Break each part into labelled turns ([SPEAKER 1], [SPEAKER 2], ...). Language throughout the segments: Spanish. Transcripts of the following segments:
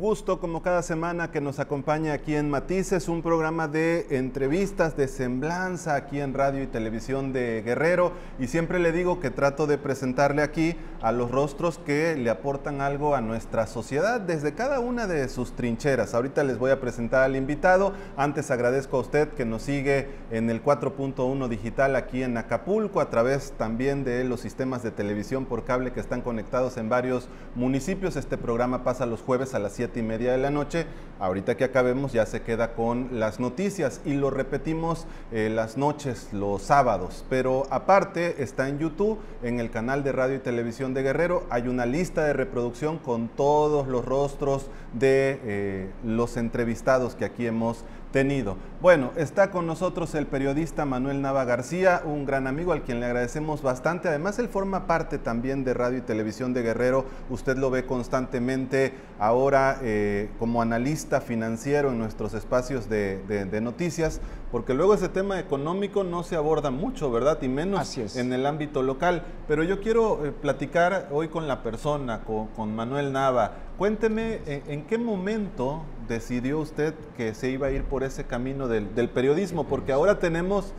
[SPEAKER 1] gusto como cada semana que nos acompaña aquí en Matices, un programa de entrevistas, de semblanza aquí en radio y televisión de Guerrero. Y siempre le digo que trato de presentarle aquí a los rostros que le aportan algo a nuestra sociedad desde cada una de sus trincheras. Ahorita les voy a presentar al invitado. Antes agradezco a usted que nos sigue en el 4.1 digital aquí en Acapulco a través también de los sistemas de televisión por cable que están conectados en varios municipios. Este programa pasa los jueves a las 7 y media de la noche. Ahorita que acabemos ya se queda con las noticias y lo repetimos eh, las noches, los sábados. Pero aparte está en YouTube, en el canal de radio y televisión de Guerrero. Hay una lista de reproducción con todos los rostros de eh, los entrevistados que aquí hemos tenido. Bueno, está con nosotros el periodista Manuel Nava García, un gran amigo al quien le agradecemos bastante. Además, él forma parte también de Radio y Televisión de Guerrero. Usted lo ve constantemente ahora eh, como analista financiero en nuestros espacios de, noticias, porque luego ese tema económico no se aborda mucho, ¿verdad? Y menos en el ámbito local. Pero yo quiero eh, platicar hoy con la persona, con, Manuel Nava. Cuénteme, ¿en qué momento decidió usted que se iba a ir por ese camino del, periodismo? Porque ahora tenemos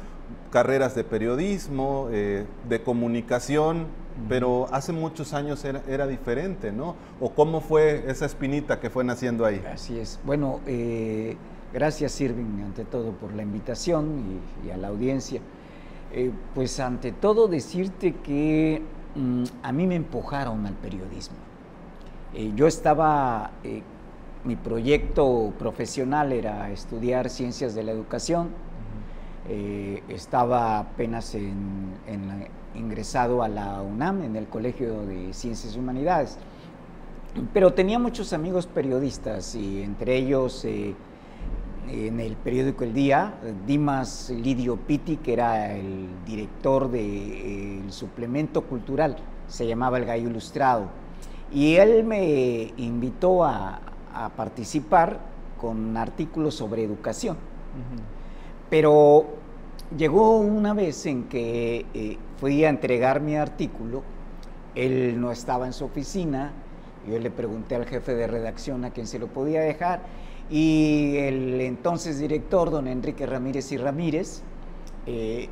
[SPEAKER 1] carreras de periodismo, eh, de comunicación, pero hace muchos años era, diferente, ¿no? ¿O cómo fue esa espinita que fue naciendo ahí?
[SPEAKER 2] Así es. Bueno, eh, gracias Irving, ante todo, por la invitación y, a la audiencia. Eh, pues ante todo decirte que mm, a mí me empujaron al periodismo. yo estaba mi proyecto profesional era estudiar ciencias de la educación. Eh, estaba apenas ingresado a la UNAM, en el Colegio de Ciencias y Humanidades. Pero tenía muchos amigos periodistas y entre ellos eh, en el periódico El Día, Dimas Lidio Pitti, que era el director del suplemento cultural, se llamaba El Gallo Ilustrado. Y él me invitó a, a participar con artículos sobre educación. Pero llegó una vez en que eh, fui a entregar mi artículo, él no estaba en su oficina, yo le pregunté al jefe de redacción a quién se lo podía dejar y el entonces director, don Enrique Ramírez y Ramírez, eh,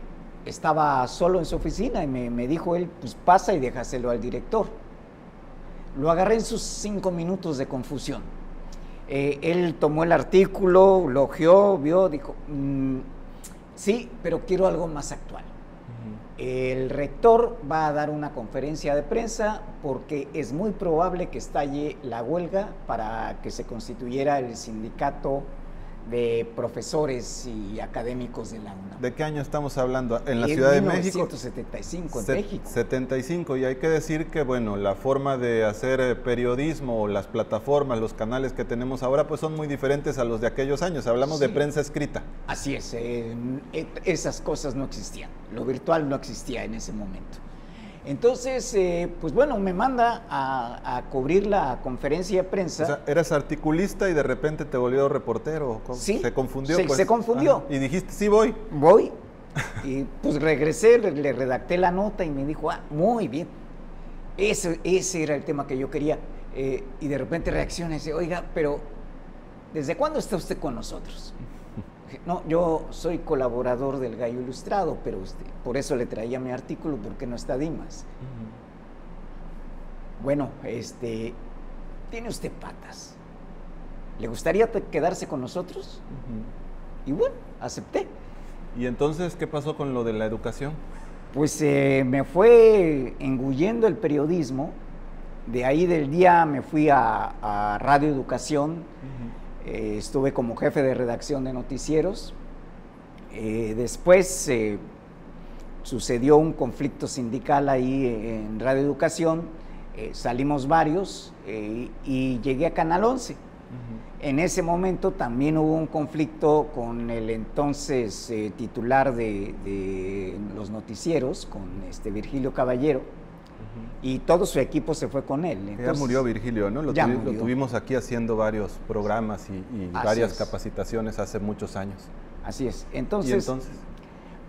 [SPEAKER 2] estaba solo en su oficina y me, me, dijo él, pues pasa y déjaselo al director. Lo agarré en sus cinco minutos de confusión eh, él tomó el artículo, logió, vio, dijo, mm, sí, pero quiero algo más actual. El rector va a dar una conferencia de prensa porque es muy probable que estalle la huelga para que se constituyera el sindicato de profesores y académicos de la UNAM.
[SPEAKER 1] ¿De qué año estamos hablando? En la Ciudad de México.
[SPEAKER 2] 1975 en México.
[SPEAKER 1] 75 y hay que decir que bueno, la forma de hacer eh, periodismo las plataformas, los canales que tenemos ahora pues son muy diferentes a los de aquellos años. Hablamos de prensa escrita.
[SPEAKER 2] Así es, eh, esas cosas no existían. Lo virtual no existía en ese momento. Entonces, eh, pues bueno, me manda a, cubrir la conferencia de prensa. O sea,
[SPEAKER 1] eras articulista y de repente te volvió reportero.
[SPEAKER 2] Sí.
[SPEAKER 1] Se confundió.
[SPEAKER 2] Se,
[SPEAKER 1] pues.
[SPEAKER 2] se confundió.
[SPEAKER 1] y dijiste, sí voy.
[SPEAKER 2] Voy. Y pues regresé, le redacté la nota y me dijo, ah, muy bien. Ese, ese era el tema que yo quería. Eh, y de repente reacciona y dice, oiga, pero ¿desde cuándo está usted con nosotros? No, yo soy colaborador del Gallo Ilustrado, pero usted, por eso le traía mi artículo, porque no está Dimas. Bueno, este, tiene usted patas. ¿Le gustaría quedarse con nosotros? Y bueno, acepté.
[SPEAKER 1] ¿Y entonces qué pasó con lo de la educación?
[SPEAKER 2] Pues eh, me fue engullendo el periodismo. De ahí del día me fui a, Radio Educación. Eh, estuve como jefe de redacción de noticieros. Eh, después eh, sucedió un conflicto sindical ahí en Radio Educación, salimos varios y llegué a Canal 11. En ese momento también hubo un conflicto con el entonces titular de, de, los noticieros, con este Virgilio Caballero y todo su equipo se fue con él.
[SPEAKER 1] ya murió Virgilio, ¿no? Lo, tuvimos aquí haciendo varios programas y, varias capacitaciones hace muchos años.
[SPEAKER 2] Así es. Entonces,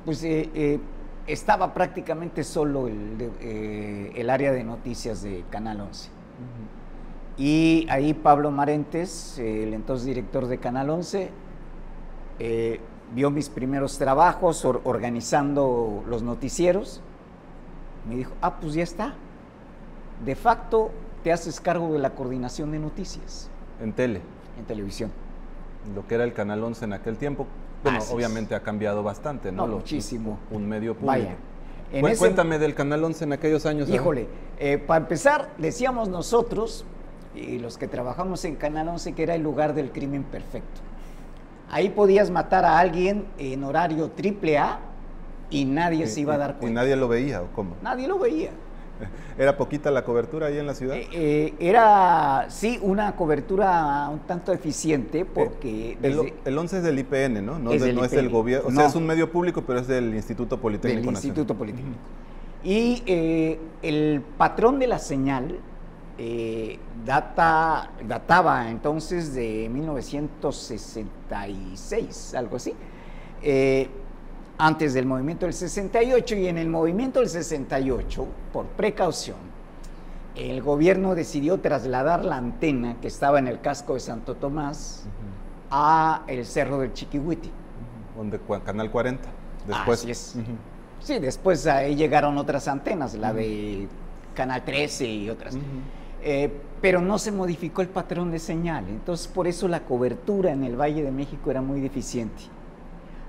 [SPEAKER 2] pues eh, eh, estaba prácticamente solo el, eh, el, área de noticias de Canal 11. Y ahí Pablo Marentes, el entonces director de Canal 11, eh, vio mis primeros trabajos organizando los noticieros. Me dijo, ah, pues ya está. De facto, te haces cargo de la coordinación de noticias.
[SPEAKER 1] En tele.
[SPEAKER 2] En televisión.
[SPEAKER 1] Lo que era el Canal 11 en aquel tiempo. Bueno, obviamente ha cambiado bastante, ¿no?
[SPEAKER 2] muchísimo.
[SPEAKER 1] Un medio público. Vaya. Cuéntame del Canal 11 en aquellos años.
[SPEAKER 2] Híjole, eh, para empezar, decíamos nosotros, y los que trabajamos en Canal 11, que era el lugar del crimen perfecto. Ahí podías matar a alguien en horario triple A y nadie se iba a dar cuenta.
[SPEAKER 1] ¿Y nadie lo veía o cómo?
[SPEAKER 2] Nadie lo veía.
[SPEAKER 1] ¿Era poquita la cobertura ahí en la ciudad? Eh,
[SPEAKER 2] eh, era, sí, una cobertura un tanto eficiente porque...
[SPEAKER 1] el, 11 es del IPN, ¿no? No es, del, gobierno. O sea, es un medio público, pero es del Instituto Politécnico
[SPEAKER 2] del Instituto Politécnico. Y eh, el patrón de la señal data, databa entonces de 1966, algo así antes del movimiento del 68 y en el movimiento del 68, por precaución, el gobierno decidió trasladar la antena que estaba en el casco de Santo Tomás a el Cerro del Chiquihuiti.
[SPEAKER 1] Donde Canal 40. Después.
[SPEAKER 2] Así es. Sí, después ahí llegaron otras antenas, la de Canal 13 y otras. Eh, pero no se modificó el patrón de señal, entonces por eso la cobertura en el Valle de México era muy deficiente.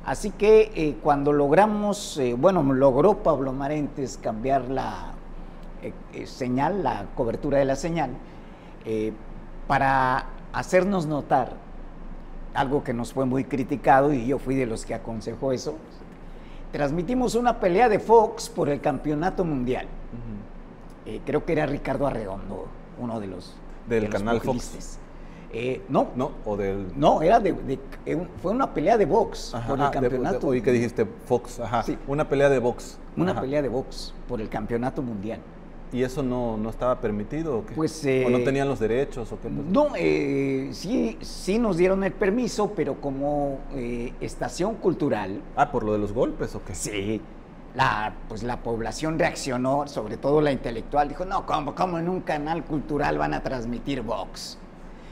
[SPEAKER 2] Así que eh, cuando logramos, eh, bueno, logró Pablo Marentes cambiar la eh, señal, la cobertura de la señal, para hacernos notar algo que nos fue muy criticado y yo fui de los que aconsejó eso. Transmitimos una pelea de Fox por el campeonato mundial. creo que era Ricardo Arredondo, uno de los
[SPEAKER 1] del canal Fox.
[SPEAKER 2] Eh, no.
[SPEAKER 1] No, o del...
[SPEAKER 2] No, era de, eh, fue una pelea de box por el ah, campeonato.
[SPEAKER 1] oí que dijiste Fox, ajá. Sí. Una pelea de box.
[SPEAKER 2] Una pelea de box por el campeonato mundial.
[SPEAKER 1] ¿Y eso no, no estaba permitido o qué? Pues, ¿O no eh, tenían los derechos o qué?
[SPEAKER 2] No, sí, sí nos dieron el permiso, pero como estación cultural.
[SPEAKER 1] Ah, por lo de los golpes o qué?
[SPEAKER 2] Sí. La, pues la población reaccionó, sobre todo la intelectual, dijo, no, ¿cómo, cómo en un canal cultural van a transmitir box?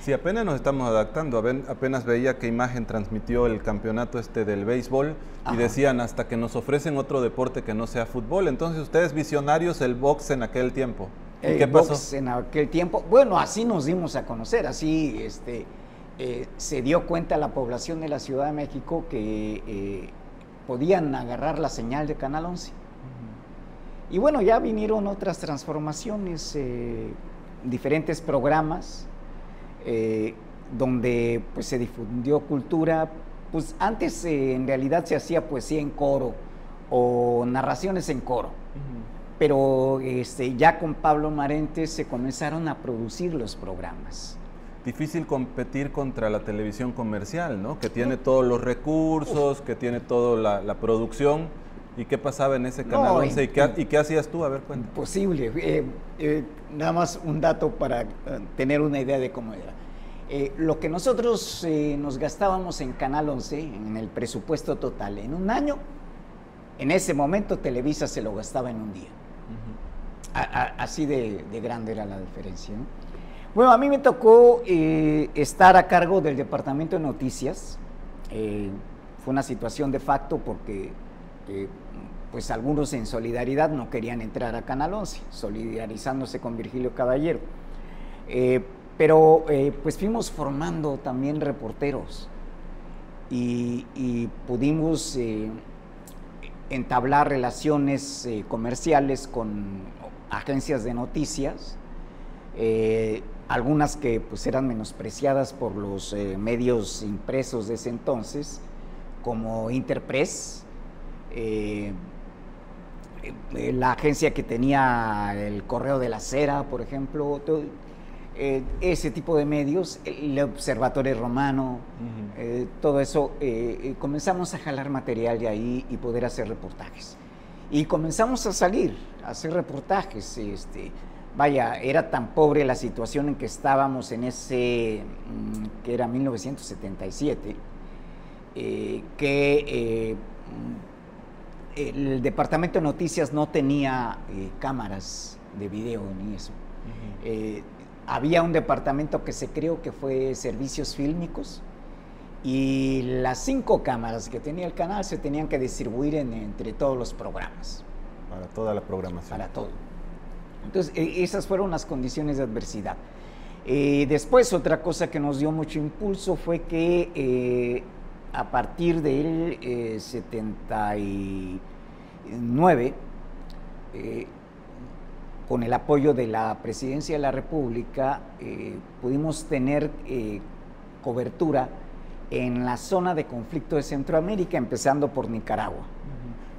[SPEAKER 1] Sí, apenas nos estamos adaptando. Apenas veía qué imagen transmitió el campeonato este del béisbol y decían hasta que nos ofrecen otro deporte que no sea fútbol. Entonces, ustedes visionarios, el box en aquel tiempo.
[SPEAKER 2] el qué pasó? Box en aquel tiempo. Bueno, así nos dimos a conocer. Así este, eh, se dio cuenta la población de la Ciudad de México que eh, podían agarrar la señal de Canal 11. Y bueno, ya vinieron otras transformaciones, eh, diferentes programas eh, donde pues se difundió cultura, pues antes eh, en realidad se hacía poesía en coro o narraciones en coro, pero este, ya con Pablo Marentes se comenzaron a producir los programas.
[SPEAKER 1] Difícil competir contra la televisión comercial, ¿no? Que tiene todos los recursos, que tiene toda la, producción. ¿Y qué pasaba en ese canal 11? ¿Y, qué, hacías tú? A ver, cuenta.
[SPEAKER 2] Posible. Eh, nada más un dato para tener una idea de cómo era. Eh, lo que nosotros eh, nos gastábamos en Canal 11, en el presupuesto total, en un año, en ese momento Televisa se lo gastaba en un día. así de, grande era la diferencia. Bueno, a mí me tocó eh, estar a cargo del Departamento de Noticias. fue una situación de facto porque pues algunos en solidaridad no querían entrar a Canal 11, solidarizándose con Virgilio Caballero. Pero eh, pues fuimos formando también reporteros y, pudimos eh, entablar relaciones eh, comerciales con agencias de noticias, algunas que pues eran menospreciadas por los medios impresos de ese entonces, como Interpress, la agencia que tenía el Correo de la Cera, por ejemplo, eh, ese tipo de medios, el Observatorio Romano, eh, todo eso, eh, comenzamos a jalar material de ahí y poder hacer reportajes. Y comenzamos a salir, a hacer reportajes. Este, vaya, era tan pobre la situación en que estábamos en ese, mm, que era 1977, que el Departamento de Noticias no tenía cámaras de video ni eso había un departamento que se creó que fue servicios fílmicos y las cinco cámaras que tenía el canal se tenían que distribuir entre todos los programas.
[SPEAKER 1] Para toda la programación.
[SPEAKER 2] Para todo. Entonces, e, esas fueron las condiciones de adversidad. Eh, después, otra cosa que nos dio mucho impulso fue que eh, a partir del 79, eh, con el apoyo de la Presidencia de la República, pudimos tener cobertura en la zona de conflicto de Centroamérica, empezando por Nicaragua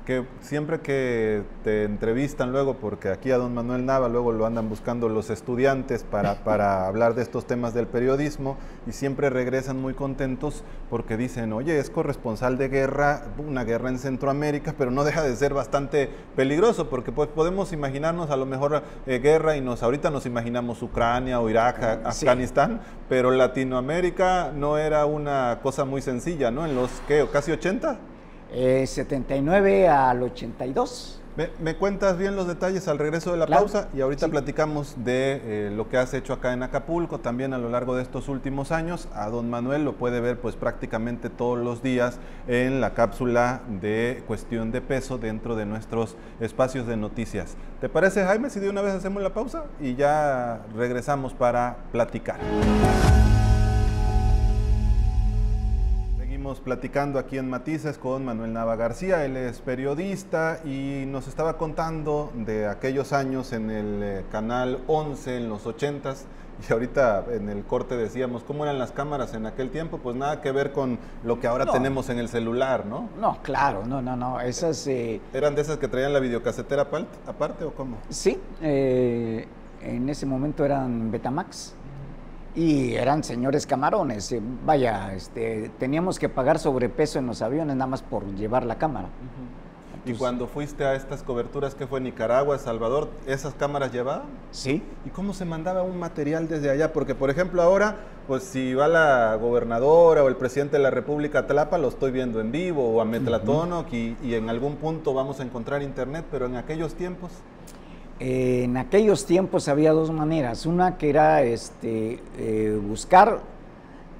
[SPEAKER 1] que siempre que te entrevistan luego, porque aquí a don Manuel Nava luego lo andan buscando los estudiantes para, para hablar de estos temas del periodismo y siempre regresan muy contentos porque dicen, oye, es corresponsal de guerra, una guerra en Centroamérica, pero no deja de ser bastante peligroso porque pues podemos imaginarnos a lo mejor eh, guerra y nos ahorita nos imaginamos Ucrania o Irak, Afganistán, pero Latinoamérica no era una cosa muy sencilla, ¿no? En los, ¿qué? ¿Casi 80?
[SPEAKER 2] 79 eh, al 82.
[SPEAKER 1] Me, cuentas bien los detalles al regreso de la pausa y ahorita platicamos de eh, lo que has hecho acá en Acapulco, también a lo largo de estos últimos años. A don Manuel lo puede ver pues prácticamente todos los días en la cápsula de cuestión de peso dentro de nuestros espacios de noticias. ¿Te parece Jaime si de una vez hacemos la pausa y ya regresamos para platicar? Platicando aquí en Matices con Manuel Nava García, él es periodista y nos estaba contando de aquellos años en el eh, canal 11 en los 80s y ahorita en el corte decíamos cómo eran las cámaras en aquel tiempo, pues nada que ver con lo que ahora tenemos en el celular, ¿no?
[SPEAKER 2] No, claro, no, no, no, esas... Eh,
[SPEAKER 1] ¿Eran de esas que traían la videocasetera aparte o cómo?
[SPEAKER 2] Sí, eh, en ese momento eran Betamax y eran señores camarones. Eh, vaya, este, teníamos que pagar sobrepeso en los aviones nada más por llevar la cámara.
[SPEAKER 1] ¿Y cuando fuiste a estas coberturas que fue Nicaragua, Salvador, esas cámaras llevaban?
[SPEAKER 2] Sí.
[SPEAKER 1] ¿Y cómo se mandaba un material desde allá? Porque, por ejemplo, ahora, pues si va la gobernadora o el presidente de la República a Tlapa, lo estoy viendo en vivo, o a Metlatonoc, y, y en algún punto vamos a encontrar internet, pero en aquellos tiempos
[SPEAKER 2] en aquellos tiempos había dos maneras. Una que era este, eh, buscar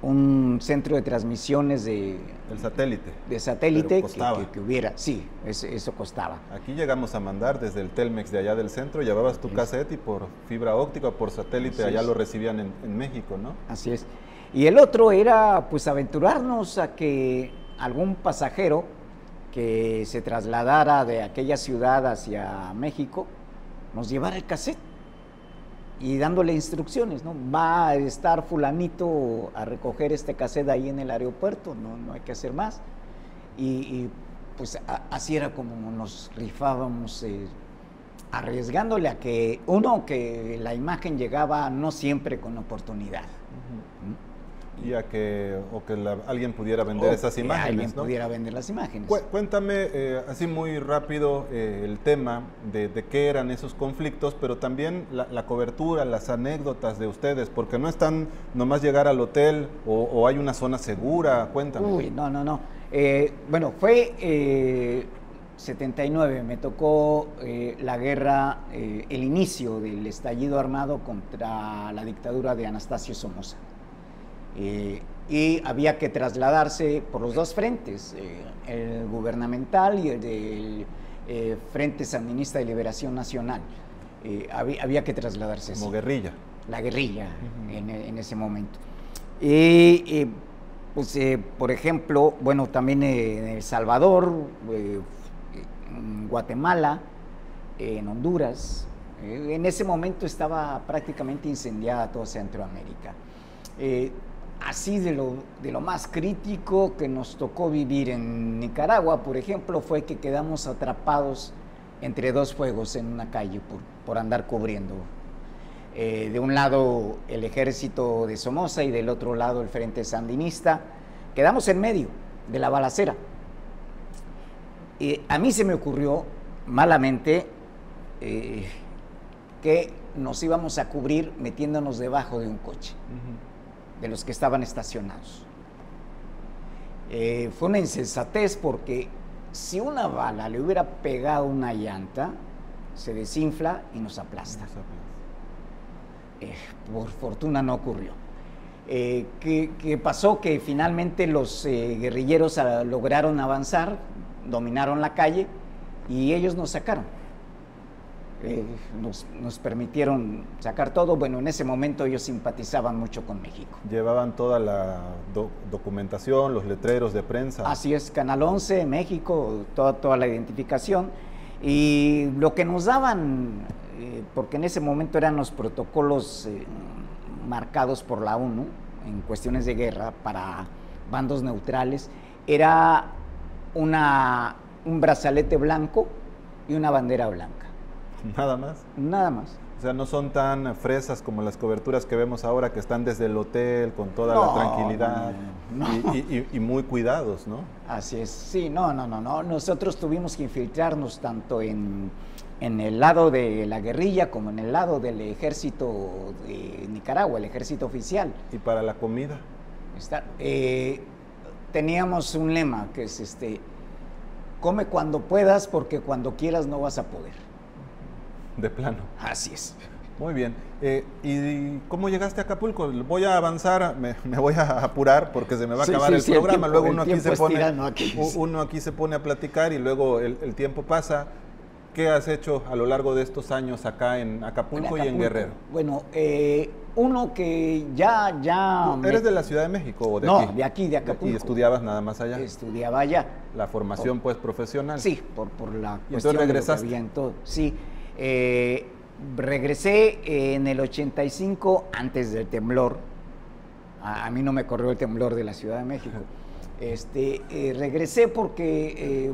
[SPEAKER 2] un centro de transmisiones de...
[SPEAKER 1] El satélite.
[SPEAKER 2] De satélite que, hubiera. Sí, eso, costaba.
[SPEAKER 1] Aquí llegamos a mandar desde el Telmex de allá del centro, llevabas tu cassette y por fibra óptica por satélite allá lo recibían en, en México, ¿no?
[SPEAKER 2] Así es. Y el otro era pues aventurarnos a que algún pasajero que se trasladara de aquella ciudad hacia México, nos llevara el cassette y dándole instrucciones, ¿no? Va a estar fulanito a recoger este cassette ahí en el aeropuerto, no, no hay que hacer más. Y, pues así era como nos rifábamos, eh, arriesgándole a que, uno, que la imagen llegaba no siempre con oportunidad
[SPEAKER 1] y a que, o que alguien pudiera vender esas imágenes.
[SPEAKER 2] alguien pudiera vender las imágenes.
[SPEAKER 1] cuéntame eh, así muy rápido eh, el tema de, qué eran esos conflictos, pero también la, cobertura, las anécdotas de ustedes, porque no están nomás llegar al hotel o, hay una zona segura, cuéntame.
[SPEAKER 2] Uy, no, no, no. Eh, bueno, fue 79, me tocó la guerra, el inicio del estallido armado contra la dictadura de Anastasio Somoza. Eh, y había que trasladarse por los dos frentes, eh, el gubernamental y el del eh, Frente Sandinista de Liberación Nacional. Había, que trasladarse.
[SPEAKER 1] Como guerrilla.
[SPEAKER 2] La guerrilla en, ese momento. Y, pues, por ejemplo, bueno, también en El Salvador, en Guatemala, en Honduras. en ese momento estaba prácticamente incendiada toda Centroamérica así de lo, de lo más crítico que nos tocó vivir en Nicaragua, por ejemplo, fue que quedamos atrapados entre dos fuegos en una calle por, andar cubriendo. Eh, de un lado el ejército de Somoza y del otro lado el Frente Sandinista. Quedamos en medio de la balacera. Y a mí se me ocurrió malamente eh, que nos íbamos a cubrir metiéndonos debajo de un coche de los que estaban estacionados. Eh, fue una insensatez porque si una bala le hubiera pegado una llanta, se desinfla y nos aplasta. Eh, por fortuna no ocurrió. Eh, ¿qué, pasó? Que finalmente los eh, guerrilleros ah, lograron avanzar, dominaron la calle y ellos nos sacaron. Nos, permitieron sacar todo. Bueno, en ese momento ellos simpatizaban mucho con México.
[SPEAKER 1] Llevaban toda la documentación, los letreros de prensa.
[SPEAKER 2] Así es, Canal 11, México, toda, toda la identificación. Y lo que nos daban, porque en ese momento eran los protocolos marcados por la ONU en cuestiones de guerra para bandos neutrales era una, un brazalete blanco y una bandera blanca.
[SPEAKER 1] ¿Nada más?
[SPEAKER 2] Nada más.
[SPEAKER 1] O sea, no son tan fresas como las coberturas que vemos ahora, que están desde el hotel con toda la tranquilidad y, muy cuidados, ¿no?
[SPEAKER 2] Así es, sí, no, no, no, no. Nosotros tuvimos que infiltrarnos tanto en en el lado de la guerrilla como en el lado del ejército de Nicaragua, el ejército oficial.
[SPEAKER 1] ¿Y para la comida?
[SPEAKER 2] Está, eh, teníamos un lema que es este, come cuando puedas porque cuando quieras no vas a poder.
[SPEAKER 1] De plano.
[SPEAKER 2] Así es.
[SPEAKER 1] Muy bien. Eh, ¿Y cómo llegaste a Acapulco? Voy a avanzar, me, voy a apurar porque se me va a acabar el programa. luego uno aquí, se pone, uno aquí se pone a platicar y luego el tiempo pasa. ¿Qué has hecho a lo largo de estos años acá en Acapulco, y en Guerrero?
[SPEAKER 2] Bueno, eh, uno que ya... ya
[SPEAKER 1] ¿Eres de la Ciudad de México o de
[SPEAKER 2] no,
[SPEAKER 1] aquí?
[SPEAKER 2] No, de aquí, de Acapulco.
[SPEAKER 1] ¿Y estudiabas nada más allá?
[SPEAKER 2] Estudiaba allá.
[SPEAKER 1] ¿La formación pues profesional?
[SPEAKER 2] Sí, por, por la
[SPEAKER 1] ¿Y cuestión regresaste?
[SPEAKER 2] de todo. Sí, eh, regresé en el 85 antes del temblor. A, mí no me corrió el temblor de la Ciudad de México. Este, eh, regresé porque,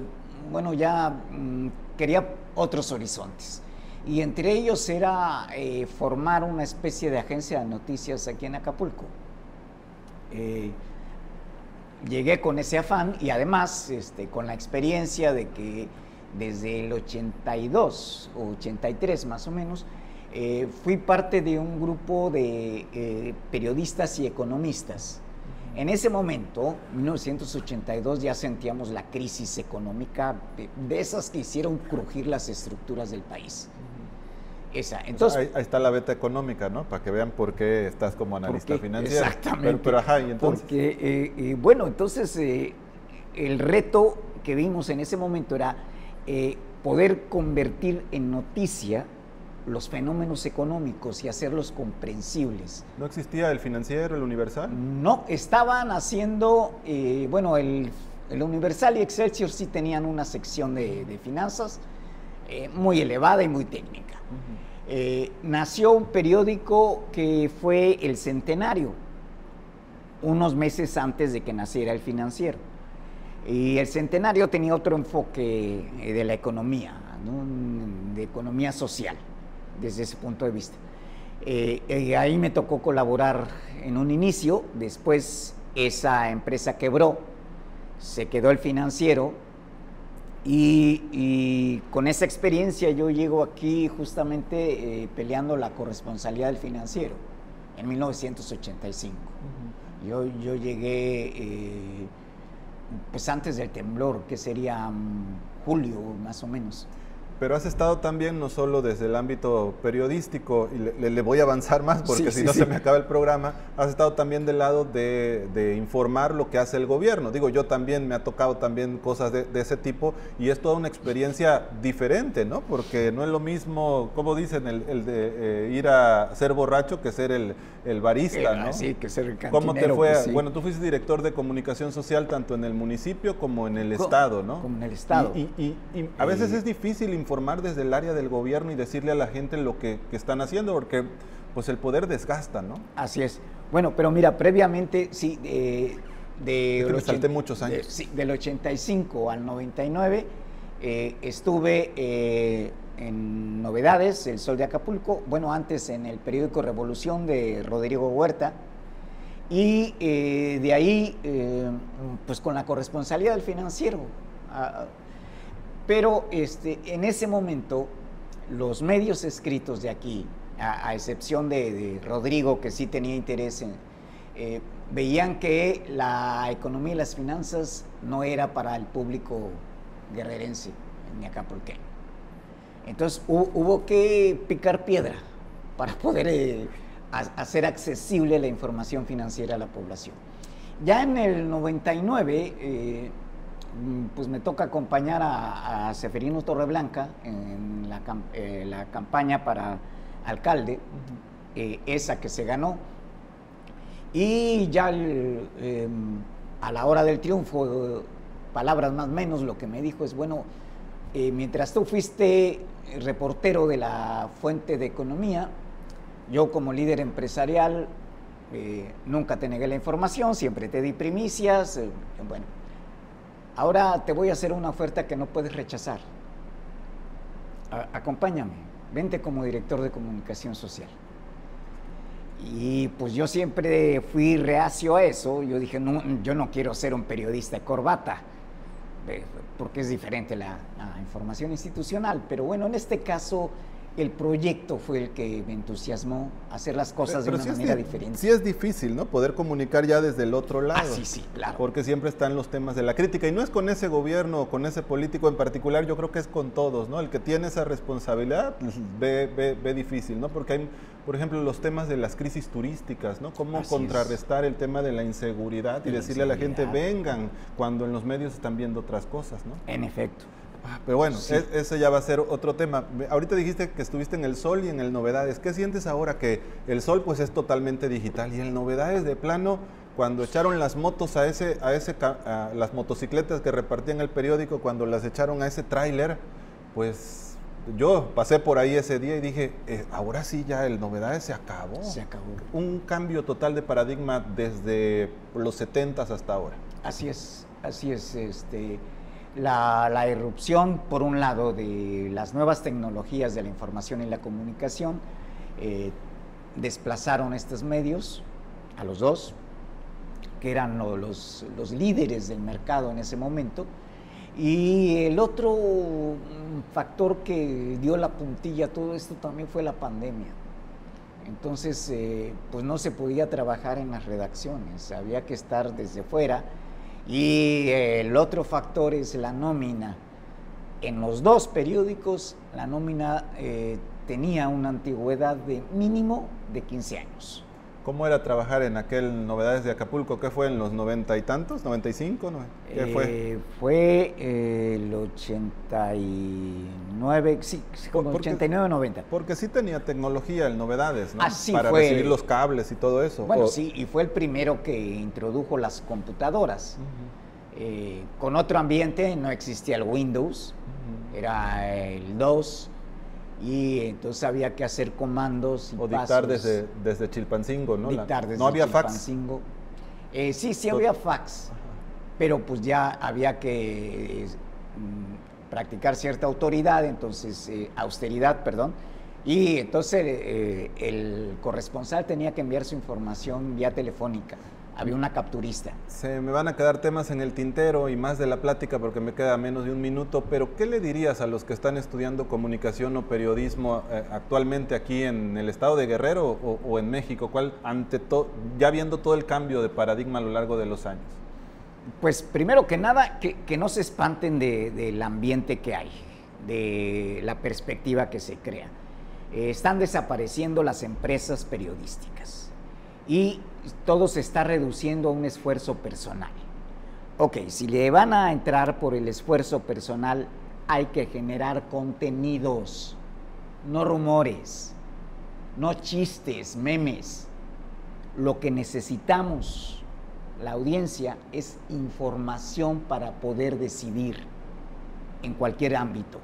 [SPEAKER 2] bueno, ya mm, quería otros horizontes. Y entre ellos era eh, formar una especie de agencia de noticias aquí en Acapulco. Eh, llegué con ese afán y además este, con la experiencia de que desde el 82 o 83 más o menos, eh, fui parte de un grupo de periodistas y economistas en ese momento, 1982, ya sentíamos la crisis económica de, esas que hicieron crujir las estructuras del país.
[SPEAKER 1] Esa. Entonces, ahí, está la beta económica, ¿no? Para que vean por qué estás como analista financiero.
[SPEAKER 2] Exactamente.
[SPEAKER 1] Pero, ajá, ¿y entonces?
[SPEAKER 2] Porque, eh, eh, bueno, entonces eh, el reto que vimos en ese momento era poder convertir en noticia los fenómenos económicos y hacerlos comprensibles.
[SPEAKER 1] ¿No existía el financiero, el universal?
[SPEAKER 2] No, estaban haciendo, eh, bueno, el, universal y Excelsior sí tenían una sección de, finanzas eh, muy elevada y muy técnica. Eh, nació un periódico que fue El Centenario, unos meses antes de que naciera el financiero. Y el Centenario tenía otro enfoque de la economía, de economía social desde ese punto de vista. Eh, eh, ahí me tocó colaborar en un inicio, después esa empresa quebró, se quedó el financiero y, con esa experiencia yo llego aquí justamente eh, peleando la corresponsalidad del financiero en 1985. yo, yo, llegué pues antes del temblor, que sería mm, julio más o menos.
[SPEAKER 1] Pero has estado también no solo desde el ámbito periodístico, y le, voy a avanzar más porque si no se me acaba el programa, has estado también del lado de, informar lo que hace el gobierno. Digo, yo también me ha tocado también cosas de, ese tipo y es toda una experiencia diferente, ¿no? Porque no es lo mismo, como dicen, el, de eh, ir a ser borracho que ser el, barista, ¿no?
[SPEAKER 2] Sí, que ser el.
[SPEAKER 1] ¿Cómo te fue? Pues bueno, tú fuiste director de comunicación social tanto en el municipio como en el Estado, ¿no?
[SPEAKER 2] Como en el Estado.
[SPEAKER 1] Y, a veces es difícil informar desde el área del gobierno y decirle a la gente lo que, están haciendo, porque pues el poder desgasta, ¿no?
[SPEAKER 2] Así es. Bueno, pero mira, previamente, sí, de...
[SPEAKER 1] de muchos años.
[SPEAKER 2] sí, del 85 al 99 eh, estuve eh, en Novedades, El Sol de Acapulco, bueno, antes en el periódico Revolución de Rodrigo Huerta, y eh, de ahí, pues con la corresponsalidad del financiero. Pero este, en ese momento, los medios escritos de aquí, a, excepción de, Rodrigo, que sí tenía interés eh, veían que la economía y las finanzas no era para el público guerrerense, ni qué. Entonces hubo, que picar piedra para poder eh, hacer accesible la información financiera a la población. Ya en el 99, mm, pues me toca acompañar a, Seferino Torreblanca en la, la campaña para alcalde, esa que se ganó. Y ya em, a la hora del triunfo, palabras más o menos, lo que me dijo es, bueno, eh, mientras tú fuiste reportero de la fuente de economía, yo como líder empresarial eh, nunca te negué la información, siempre te di primicias. Eh, bueno, ahora te voy a hacer una oferta que no puedes rechazar. acompáñame, vente como director de comunicación social. Y pues yo siempre fui reacio a eso. Yo dije, no, yo no quiero ser un periodista de corbata, eh, porque es diferente la información institucional. Pero bueno, en este caso el proyecto fue el que me entusiasmó hacer las cosas de una manera diferente.
[SPEAKER 1] Sí es difícil, ¿no? Poder comunicar ya desde el otro lado. Ah,
[SPEAKER 2] sí, sí, claro.
[SPEAKER 1] Porque siempre están los temas de la crítica. Y no es con ese gobierno o con ese político en particular, yo creo que es con todos, ¿no? El que tiene esa responsabilidad pues, ve, ve, ve difícil, ¿no? Porque hay, por ejemplo, los temas de las crisis turísticas, ¿no? Cómo contrarrestar el tema de la inseguridad y decirle a la gente, vengan, cuando en los medios están viendo otras cosas, ¿no?
[SPEAKER 2] En efecto.
[SPEAKER 1] Pero bueno, e-, ese ya va a ser otro tema. Ahorita dijiste que estuviste en el Sol y en el Novedades. ¿Qué sientes ahora que el Sol pues es totalmente digital y el Novedades de plano cuando echaron las motos a ese a ese las motocicletas que repartían el periódico cuando las echaron a ese tráiler, pues yo pasé por ahí ese día y dije, eh, ahora sí ya el Novedades se acabó.
[SPEAKER 2] Se acabó.
[SPEAKER 1] Un cambio total de paradigma desde los 70 hasta ahora.
[SPEAKER 2] Así es, así es este la, irrupción, por un lado, de las nuevas tecnologías de la información y la comunicación, eh, desplazaron estos medios, a los dos, que eran los, los, líderes del mercado en ese momento, y el otro factor que dio la puntilla a todo esto también fue la pandemia. Entonces, eh, pues no se podía trabajar en las redacciones, había que estar desde fuera y el otro factor es la nómina. En los dos periódicos la nómina eh, tenía una antigüedad de mínimo de 15 años.
[SPEAKER 1] ¿Cómo era trabajar en aquel Novedades de Acapulco? ¿Qué fue en los noventa y tantos? ¿95? ¿Qué fue?
[SPEAKER 2] Eh, fue eh, el 89, sí, como 89, 90.
[SPEAKER 1] Porque sí tenía tecnología el Novedades, ¿no?
[SPEAKER 2] Así
[SPEAKER 1] Para recibir los cables y todo eso.
[SPEAKER 2] Bueno, sí, y fue el primero que introdujo las computadoras. Eh, con otro ambiente, no existía el Windows, era el DOS y entonces había que hacer comandos
[SPEAKER 1] y o dictar desde, desde Chilpancingo, ¿no?
[SPEAKER 2] Dictar desde
[SPEAKER 1] no había
[SPEAKER 2] Chilpancingo. fax. Eh, sí, sí había fax, pero pues ya había que mm, practicar cierta autoridad, entonces eh, austeridad, perdón, y entonces eh, el corresponsal tenía que enviar su información vía telefónica había una capturista.
[SPEAKER 1] Se me van a quedar temas en el tintero y más de la plática porque me queda menos de un minuto, pero ¿qué le dirías a los que están estudiando comunicación o periodismo eh, actualmente aquí en el estado de Guerrero o, en México? ¿Cuál, ante ya viendo todo el cambio de paradigma a lo largo de los años?
[SPEAKER 2] Pues primero que nada, que, no se espanten del ambiente que hay, de la perspectiva que se crea. Eh, están desapareciendo las empresas periodísticas y todo se está reduciendo a un esfuerzo personal. Ok, si le van a entrar por el esfuerzo personal, hay que generar contenidos, no rumores, no chistes, memes. Lo que necesitamos, la audiencia, es información para poder decidir en cualquier ámbito,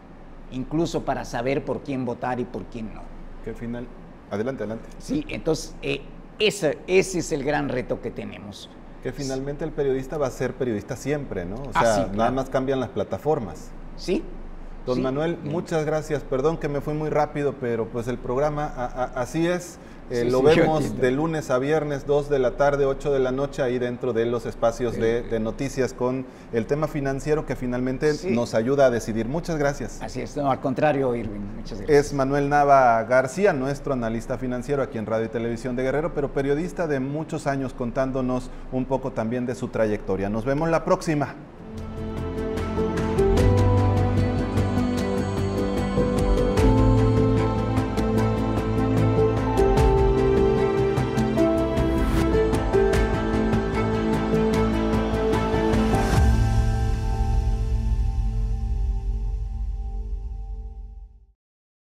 [SPEAKER 2] incluso para saber por quién votar y por quién no.
[SPEAKER 1] Que final, adelante, adelante.
[SPEAKER 2] Sí, entonces eh, ese, ese es el gran reto que tenemos.
[SPEAKER 1] Que finalmente el periodista va a ser periodista siempre, ¿no? O sea, nada más cambian las plataformas.
[SPEAKER 2] Sí.
[SPEAKER 1] Don Manuel, muchas gracias. Perdón que me fui muy rápido, pero pues el programa así es. Eh, lo vemos de lunes a viernes, 2 de la tarde, 8 de la noche, ahí dentro de los espacios de, noticias con el tema financiero que finalmente nos ayuda a decidir. Muchas gracias.
[SPEAKER 2] Así es, no, al contrario, Irving, muchas gracias.
[SPEAKER 1] Es Manuel Nava García, nuestro analista financiero aquí en Radio y Televisión de Guerrero, pero periodista de muchos años contándonos un poco también de su trayectoria. Nos vemos la próxima.